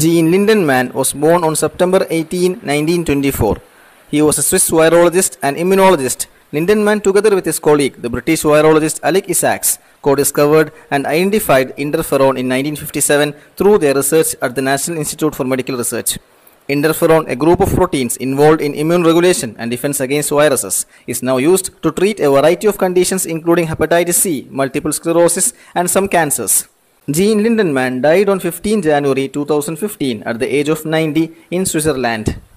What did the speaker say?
Jean Lindenmann was born on September 18, 1924. He was a Swiss virologist and immunologist. Lindenmann, together with his colleague, the British virologist Alec Isaacs, co-discovered and identified interferon in 1957 through their research at the National Institute for Medical Research. Interferon, a group of proteins involved in immune regulation and defense against viruses, is now used to treat a variety of conditions including hepatitis C, multiple sclerosis, and some cancers. Jean Lindenmann died on 15 January 2015 at the age of 90 in Switzerland.